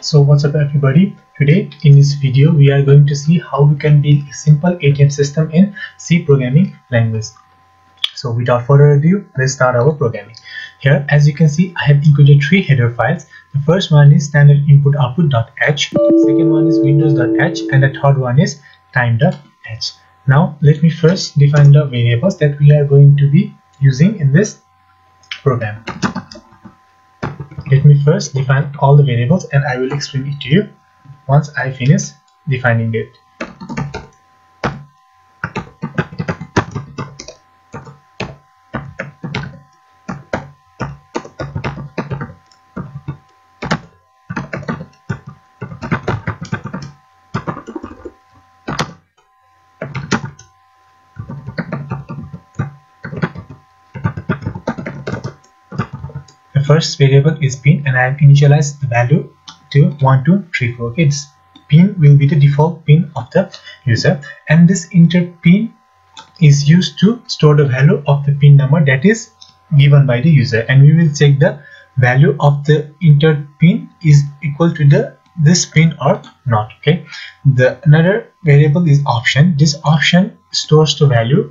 so what's up everybody? Today in this video we are going to see how we can build a simple ATM system in C programming language. So without further ado let's start our programming. Here as you can see I have included three header files. The first one is standard input output.h second one is windows.h and the third one is time.h now let me first define the variables that we are going to be using in this program let me first define all the variables and I will explain it to you once I finish defining it. First variable is pin and I have initialized the value to 1 2 3 4 okay this pin will be the default pin of the user and this enter pin is used to store the value of the pin number that is given by the user. And we will check the value of the entered pin is equal to the this pin or not okay? The another variable is option. This option stores the value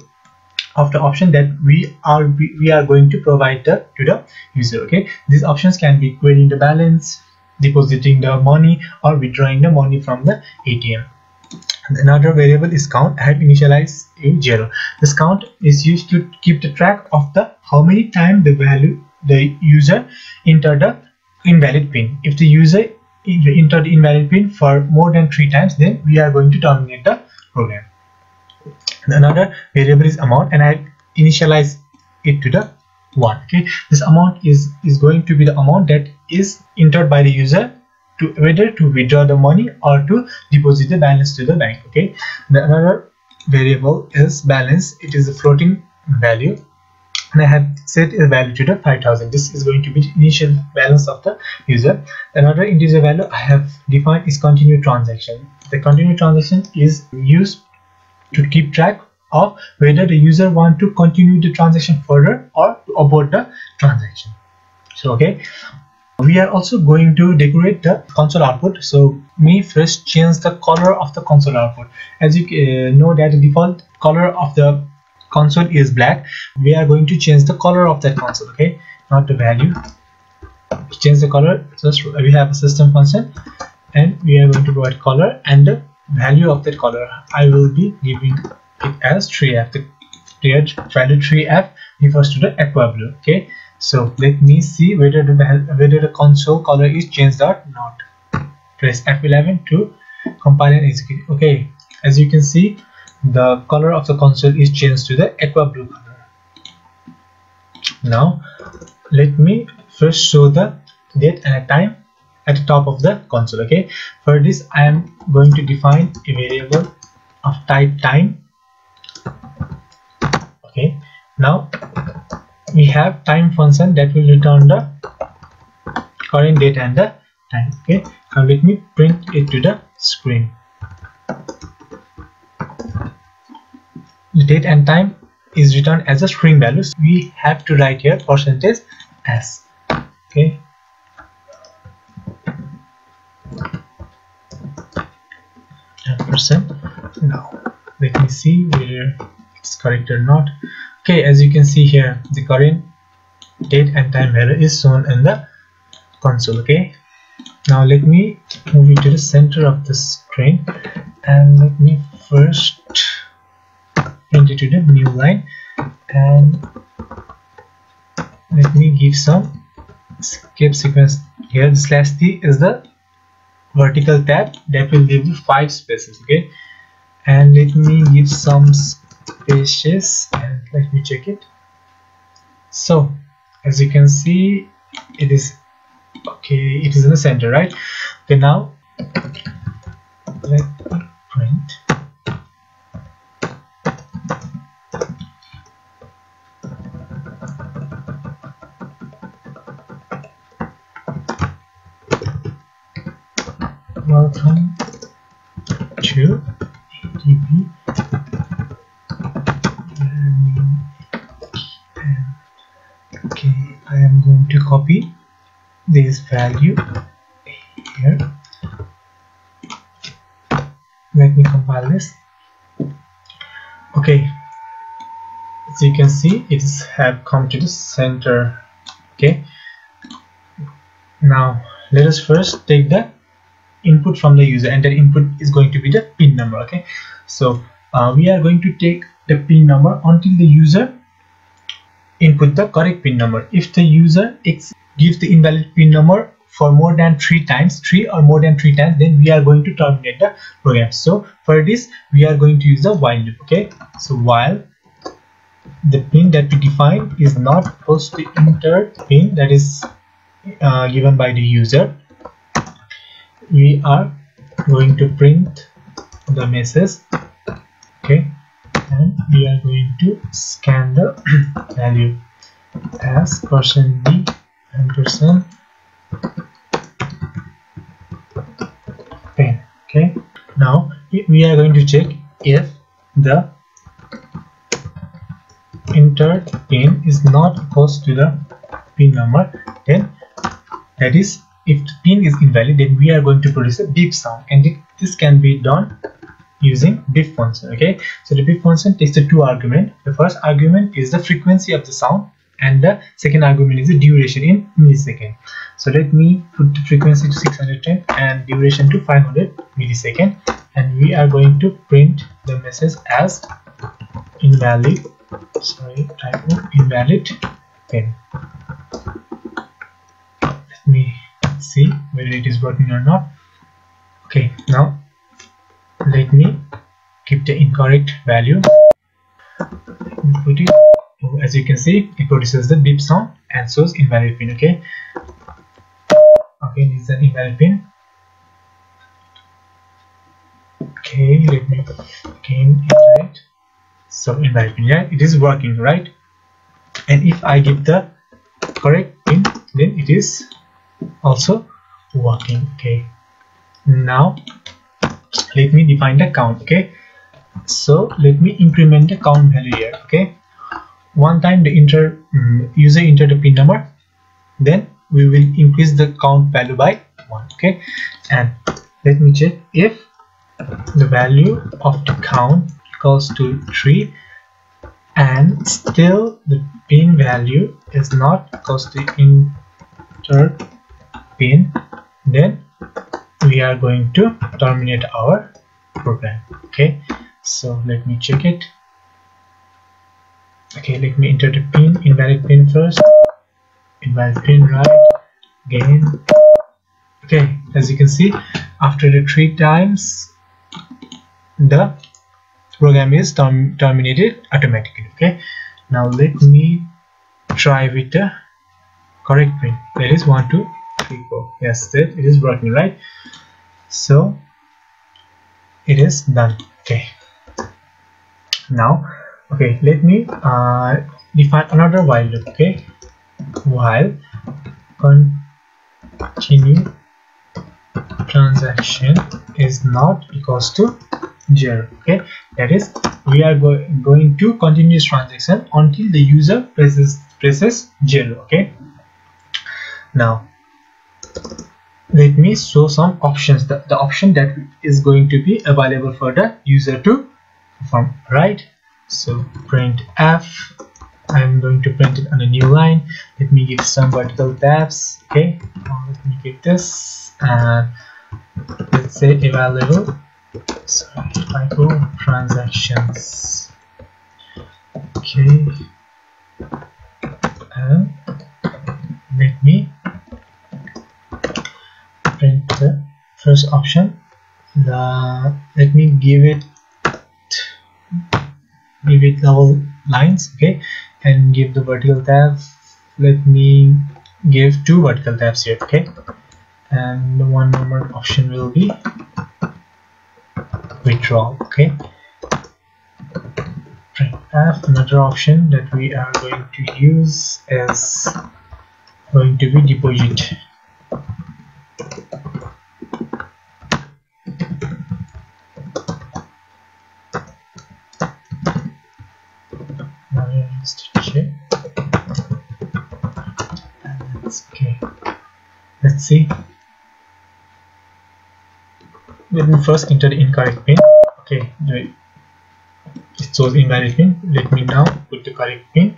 of the option that we are we are going to provide the, to the user okay? These options can be querying the balance depositing the money or withdrawing the money from the atm another variable is count. I have initialized a zero. This count is used to keep the track of the how many times the value the user entered the invalid pin. If the user entered invalid pin for more than three times then we are going to terminate the program another variable is amount and I initialize it to the 1 okay? This amount is is going to be the amount that is entered by the user to whether to withdraw the money or to deposit the balance to the bank okay? The another variable is balance. It is a floating value. And I have set a value to the 5000 this is going to be the initial balance of the user. Another integer value I have defined is continue transaction. The continue transaction is used to keep track of whether the user want to continue the transaction further or to abort the transaction. So okay. We are also going to decorate the console output. So me first change the color of the console output. As you uh, know that the default color of the console is black. We are going to change the color of that console okay? Not the value. Change the color. Just we have a system function and we are going to provide color and the value of that color. I will be giving it as 3f the value 3f refers to the aqua blue okay? So let me see whether the whether the console color is changed or not. Press f11 to compile and execute okay? As you can see the color of the console is changed to the aqua blue color. Now let me first show the date and time at the top of the console okay? For this i am going to define a variable of type time okay? Now we have time function that will return the current date and the time okay? Now let me print it to the screen. The date and time is returned as a string value we have to write here percentage s okay 10% now let me see whether it's correct or not. Okay as you can see here the current date and time value is shown in the console okay? Now let me move it to the center of the screen and let me first print it to the new line and let me give some escape sequence here. The slash t is the vertical tab that will give you five spaces okay? And let me give some spaces and let me check it. So as you can see it is okay it is in the center right? Okay now let me print welcome to learning okay I am going to copy this value here. Let me compile this. Okay. As you can see it is have come to the center. Okay. Now let us first take the input from the user and that input is going to be the pin number okay? So uh, we are going to take the pin number until the user input the correct pin number. If the user gives the invalid pin number for more than three times three or more than three times then we are going to terminate the program. So for this we are going to use the while loop okay? So while the pin that we define is not supposed to enter pin that is uh, given by the user we are going to print the message okay? And we are going to scan the value. As person d and person pin okay? Now we are going to check if the entered pin is not equals to the pin number then that is if the pin is invalid then we are going to produce a beep sound and it, this can be done using beep function okay? So the beep function takes the two argument. The first argument is the frequency of the sound and the second argument is the duration in millisecond. So let me put the frequency to 610 and duration to 500 millisecond and we are going to print the message as invalid sorry typo invalid pin. Let me see whether it is working or not. Okay now let me keep the incorrect value. Put it as you can see it produces the beep sound and shows invalid pin okay? Okay this is an invalid pin. Okay let me again iterate so invalid pin yeah it is working right? And if i give the correct pin then it is also working okay. Now let me define the count okay. So let me increment the count value here okay. One time the um, user enter the pin number then we will increase the count value by one okay. And let me check if the value of the count equals to 3 and still the pin value is not equals to enter pin then we are going to terminate our program okay? So let me check it. Okay let me enter the pin invalid pin first. Invalid pin right again. Okay as you can see after the three times the program is term terminated automatically okay? Now let me try with the correct pin. That is one two four yes it is. Working right? So it is done. Okay. Now okay let me uh, define another while loop okay? While continue transaction is not equals to zero okay? That is we are go going to continue this transaction until the user presses presses zero okay? Now let me show some options. The, the option that is going to be available for the user to perform right? So print f. I'm going to print it on a new line. Let me give some vertical tabs okay? Now let me give this. And let's say available. Sorry typo transactions. Okay. And let me print the first option. The let me give it give it double lines okay? And give the vertical tab. Let me give two vertical tabs here okay? And the one more option will be withdrawal okay? Printf another option that we are going to use is going to be deposit let's see. Let me first enter the incorrect pin. Okay it shows invalid pin. Let me now put the correct pin.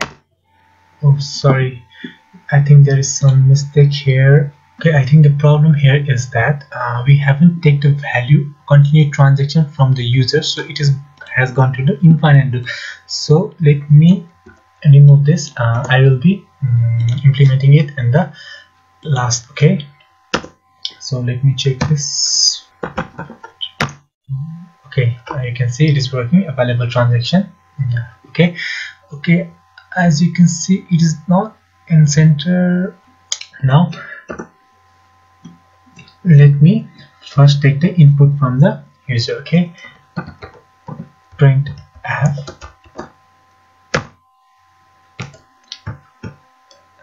Oh sorry. I think there is some mistake here. Okay I think the problem here is that uh, we haven't taken the value continue transaction from the user so it is has gone to the infinite loop so let me remove this. Uh, I will be um, implementing it in the last okay so let me check this. Okay uh, you can see it is working available transaction. Yeah. okay. Okay as you can see it is not in center now. Let me first take the input from the user okay? Print f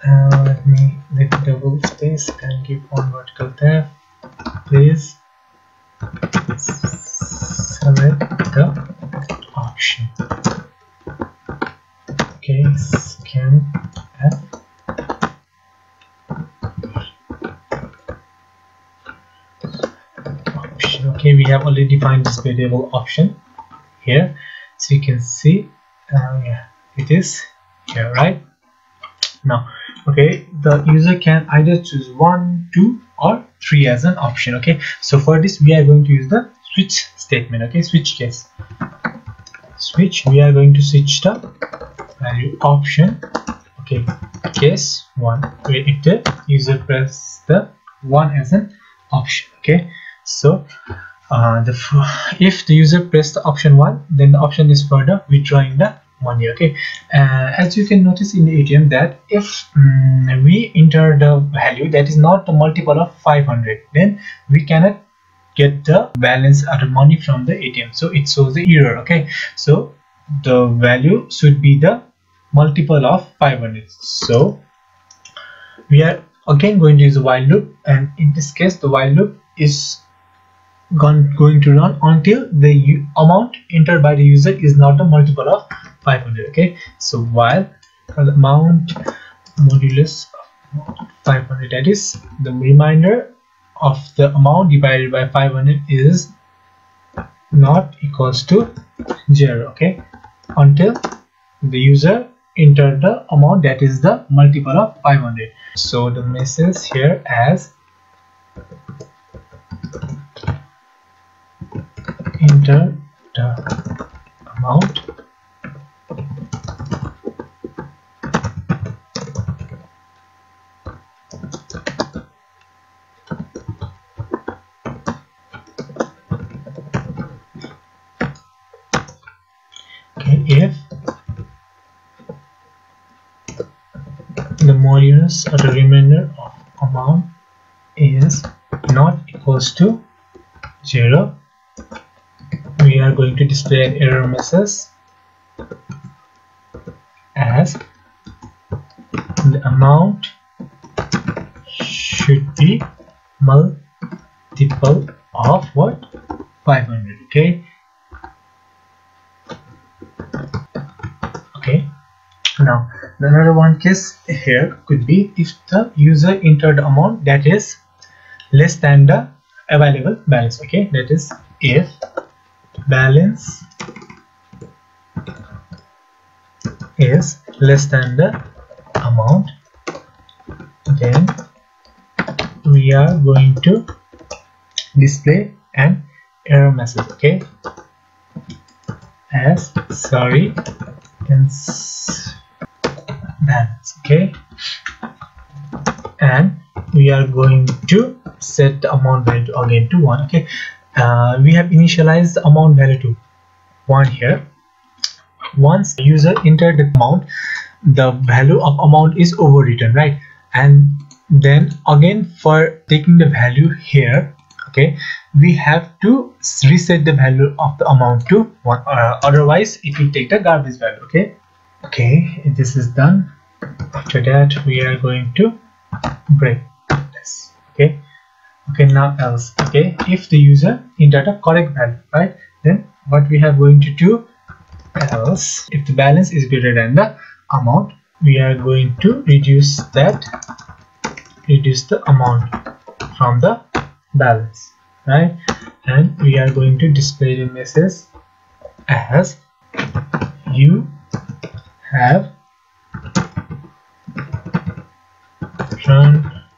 uh, let me let double space. And give one vertical tab please. Select the option. Okay scan f option. Okay we have already defined this variable option here. So you can see uh, yeah it is here right okay? The user can either choose one two or three as an option okay? So for this we are going to use the switch statement okay? Switch case. Switch we are going to switch the value option okay? Case one where if the user press the one as an option okay? So uh, the if the user press the option one then the option is for the withdrawing the money okay? Uh, as you can notice in the ATM that if um, we enter the value that is not the multiple of 500 then we cannot get the balance or the money from the ATM so it shows the error okay? So the value should be the multiple of 500 so we are again going to use a while loop and in this case the while loop is going to run until the amount entered by the user is not a multiple of 500 okay? So while the amount modulus of 500 that is the remainder of the amount divided by 500 is not equals to 0 okay? Until the user enter the amount that is the multiple of 500 so the message here as enter the amount modulus or uh, the remainder of amount is not equals to 0 we are going to display an error message as the amount should be multiple of what? 500 okay? Okay. Now another one case here could be if the user entered amount that is less than the available balance okay? That is if balance is less than the amount then we are going to display an error message okay? As sorry okay. And we are going to set the amount value again to 1 okay? Uh, we have initialized the amount value to 1 here. Once the user entered the amount the value of amount is overwritten right? And then again for taking the value here okay we have to reset the value of the amount to one. Uh, otherwise it will take the garbage value okay? Okay this is done after that we are going to break this. Okay? Okay now else. Okay? If the user entered a correct value right? Then what we are going to do else? If the balance is greater than the amount we are going to reduce that reduce the amount from the balance right? And we are going to display the message as you have run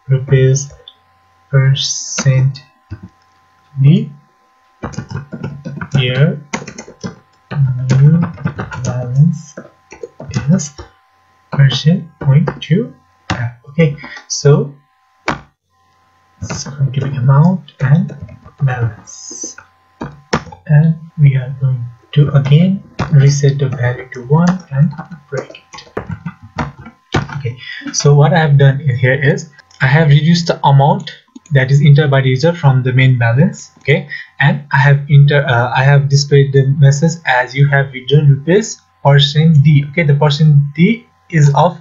rupees percent the year new balance is percent point two okay so it's going to be amount and balance. And we are going to again reset the value to 1 and break okay. So what I have done here is I have reduced the amount that is entered by the user from the main balance okay? And I have enter uh, I have displayed the message as you have withdrawn rupees percent D okay? The percent D is of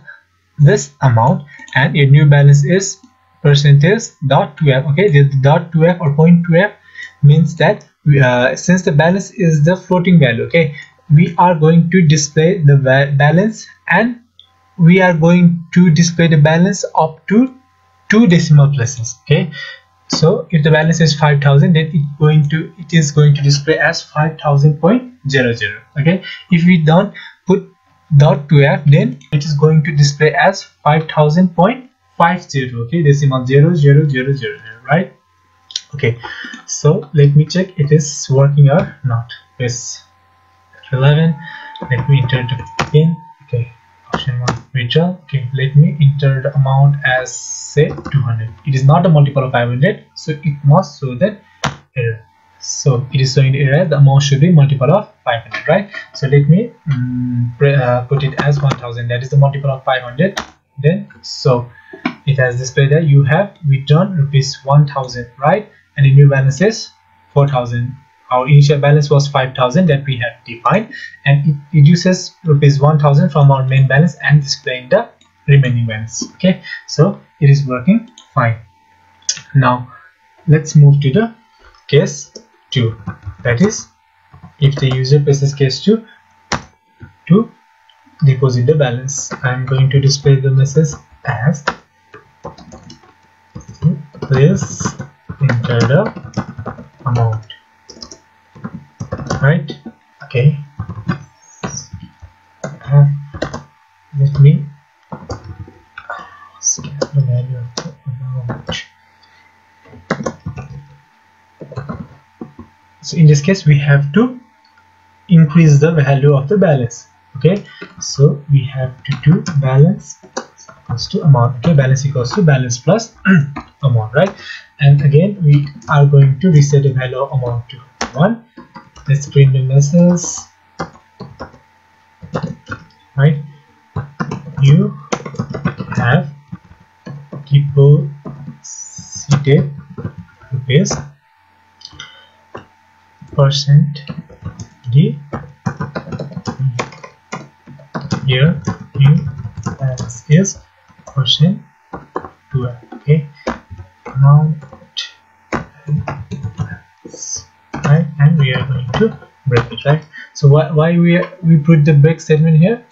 this amount and your new balance is percentage dot 2f okay? The dot 2f or point 2f means that uh, since the balance is the floating value okay? We are going to display the balance and we are going to display the balance up to two decimal places okay? So if the balance is 5000 then it going to it is going to display as 5000.00 okay? If we don't put dot 2f then it is going to display as 5000.50 okay? Decimal 0 0 0 0 right? Okay so let me check it is working or not. Yes 11 let me enter the pin okay option one withdraw okay let me enter the amount as say 200 it is not a multiple of 500 so it must show that error. So it is showing the error the amount should be multiple of 500 right? So let me um, uh, put it as 1000 that is the multiple of 500 then so it has displayed that you have returned rupees 1000 right? And the new balance is 4000 our initial balance was 5000 that we have defined and it reduces rupees 1000 from our main balance and displaying the remaining balance okay? So it is working fine. Now let's move to the case 2 that is if the user presses case 2 to deposit the balance i'm going to display the message as please enter the amount right okay uh, let me scan the value of the amount so in this case we have to increase the value of the balance okay? So we have to do balance equals to amount okay? Balance equals to balance plus amount right? And again we are going to reset the value of amount to 1 let's print the message right? You have deposited rupees percent d. Here new balance is percent 12 okay? Now right and we are going to break it right? So why, why we we put the break statement here?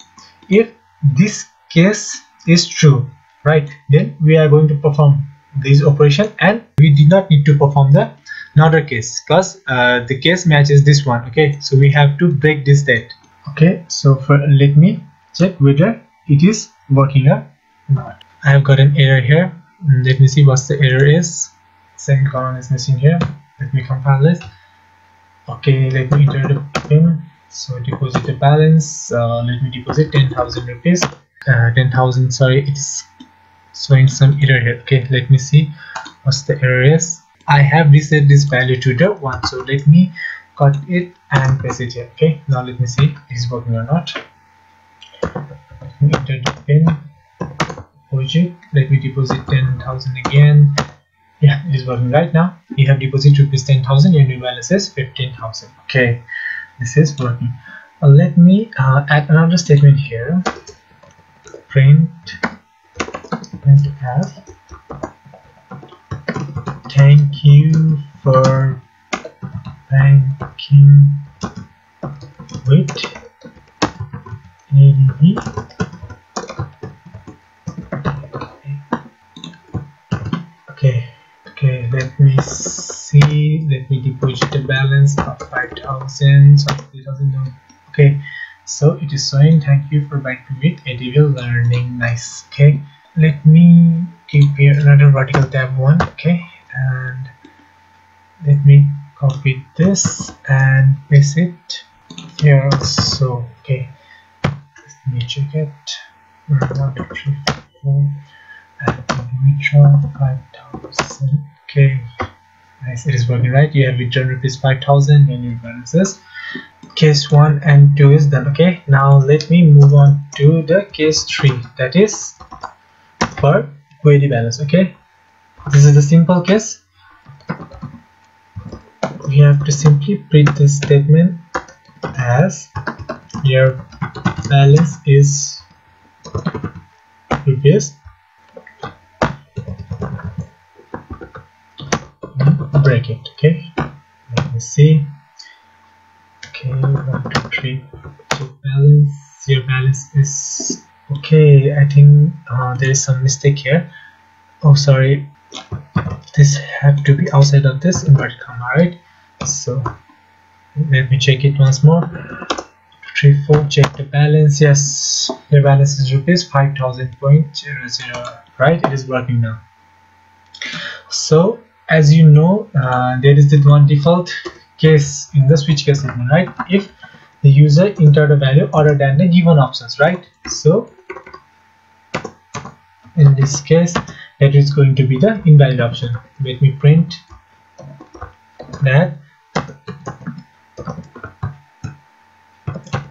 If this case is true right then we are going to perform this operation and we did not need to perform the another case. Because uh, the case matches this one okay? So we have to break this state okay so for let me check whether it is working or not. I have got an error here. Let me see what the error is. Semicolon is missing here. Let me compile this. Okay let me enter the pin. So deposit the balance. Uh, let me deposit 10,000 rupees. Uh, 10,000 sorry it's showing some error here. Okay let me see what's the error is I have reset this value to the 1 so let me cut it and paste it here okay? Now let me see if it's working or not. Let me enter the pin project. Let me deposit 10,000 again. Yeah it is working right now. You have deposit rupees 10,000 your new balance is 15,000 okay? This is working. Uh, let me uh, add another statement here. Print print f thank you for banking with ADV okay okay let me see let me deposit the balance of 5000 so 3000 okay so it is showing thank you for banking with ADVL learning nice okay. Let me keep here another vertical tab one okay let me copy this and paste it here also okay. Let me check it. One two three four and withdraw 5000 okay. Nice it is working right? You have returned rupees 5000 and your balances. Case 1 and 2 is done okay. Now let me move on to the case 3 that is for query balance okay. This is a simple case we have to simply print this statement as your balance is rupees break it okay? Let me see. Okay one two three. So balance your balance is okay i think uh, there is some mistake here. Oh sorry. This have to be outside of this inverted comma right so let me check it once more. Three four check the balance. Yes the balance is rupees 5000.00 right? It is working now. So as you know uh, there is the one default case in the switch case statement right? If the user entered a value other than the given options right? So in this case that is going to be the invalid option. Let me print that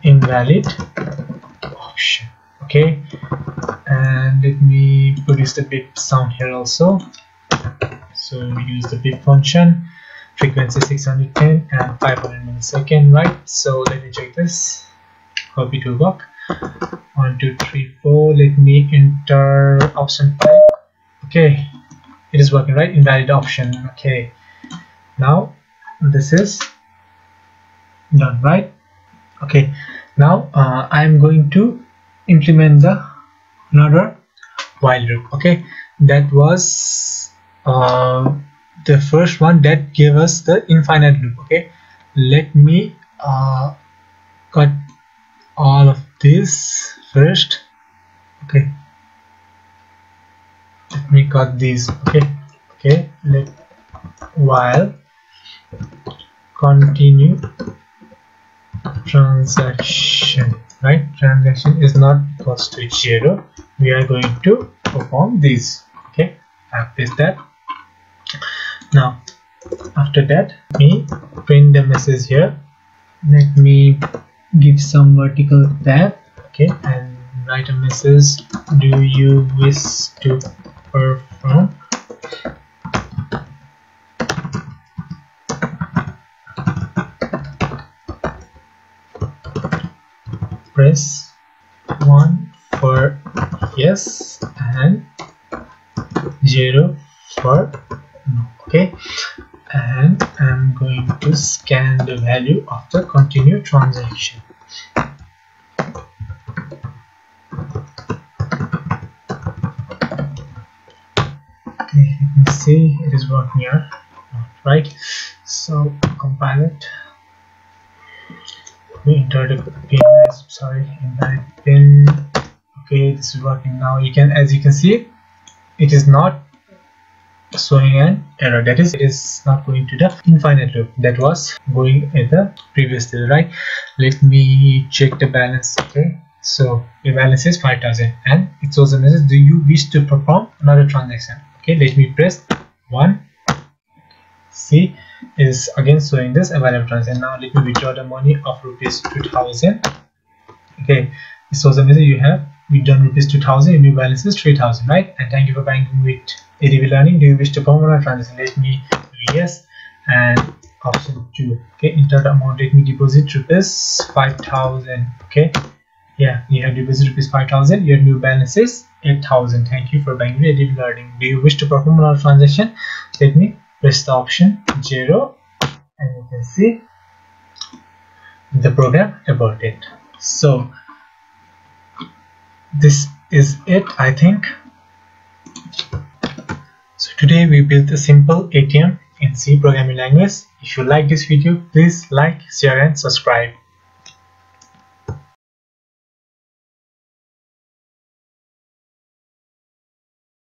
invalid. Oh, option okay. And let me produce the beep sound here also. So we use the beep function. Frequency 610 and 500 millisecond right? So let me check this. Hope it will work. One two three four. Let me enter option type okay. It is working right? Invalid option. Okay. Now this is done right? Okay. Now uh, I am going to implement the another while loop okay? That was uh, the first one that gave us the infinite loop okay? Let me uh, cut all of this first okay? Let me cut these okay? Okay let while continue. Transaction right? Transaction is not equals to zero. We are going to perform this okay? Paste that. Now after that me print the message here. Let me give some vertical tab okay? And write a message. Do you wish to perform press 1 for yes and 0 for no okay? And I'm going to scan the value of the continue transaction. Okay let me see it is working here right so compile it we enter the pin sorry invalid pin. Okay this is working now. You can as you can see it is not showing an error. That is it is not going to the infinite loop. That was going in the previous day right? Let me check the balance okay? So the balance is 5000 and it shows a message do you wish to perform another transaction? Okay let me press one see is again showing this available transaction now let me withdraw the money of rupees 2000 okay it shows a message you have withdrawn rupees 2000 your new balance is 3000 right? And thank you for banking with ADV learning. Do you wish to perform a transaction? Let me yes. And option 2 okay enter the amount let me deposit rupees 5000 okay? Yeah you have deposit rupees 5000 your new balance is 8000 thank you for buying with ADV learning. Do you wish to perform another transaction? Let me press the option 0 and you can see the program aborted so this is it I think so Today we built a simple ATM in C programming language. If you like this video, please like, share and subscribe.